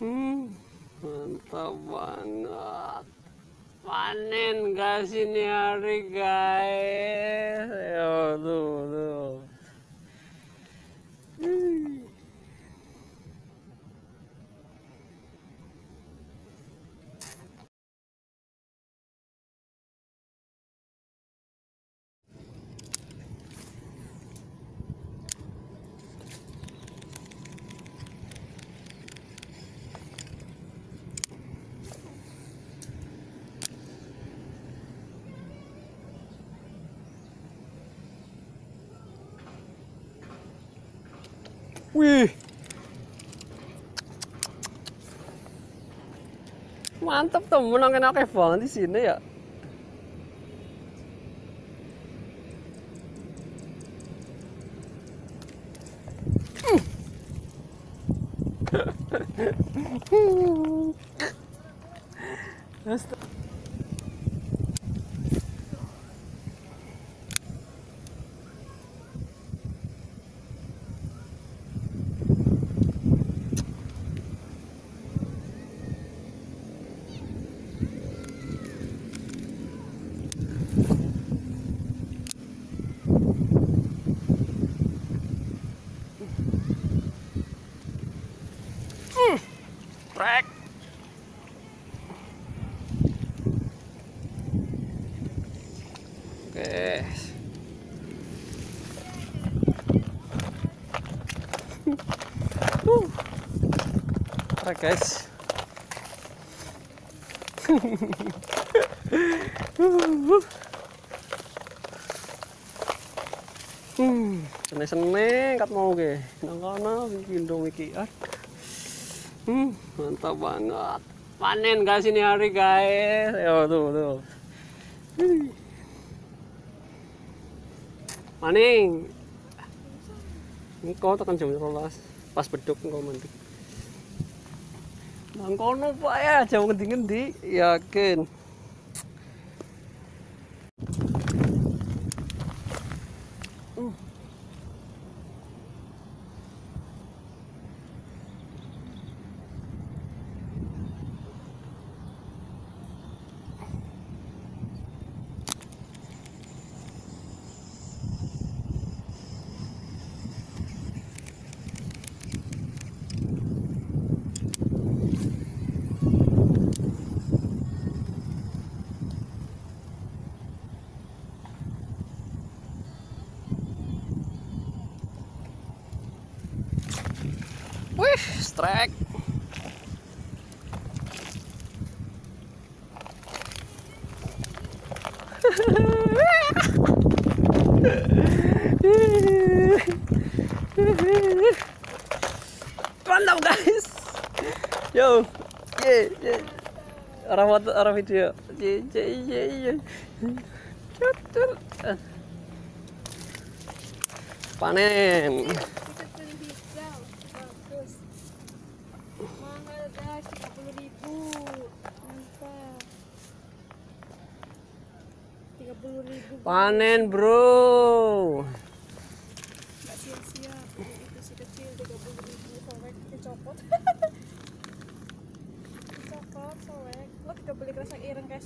Hmm, mantap banget. Panen guys ini hari guys. Yo tuh tuh. Wih. Mantap tuh menangin oke banget di sini ya. Astaga. Trek. Oke. Uh. Trek guys. Hmm, seneng-seneng kat mau ke. Nang kono iki ndong iki. Hmm, mantap banget. Panen guys ini hari guys. Yo tuh tuh. Maning. Kau tekan jam rolas. Pas beduk kau mandi. Nang kono pak ya jauh ngendi-ngendi. Yakin. Uh. Strike. Mantap guys. Yo, ye, ye. Arah foto, arah video. Ye, ye, ye, ye. Panen. Mahal guys, 30 ribu. Mantap. 30 ribu. Panen, Bro. Nggak sia-sia. Itu si kecil 30 ribu. Sobek, dicopot. dicopot, sobek. Lo tidak beli kerasa ireng kayak.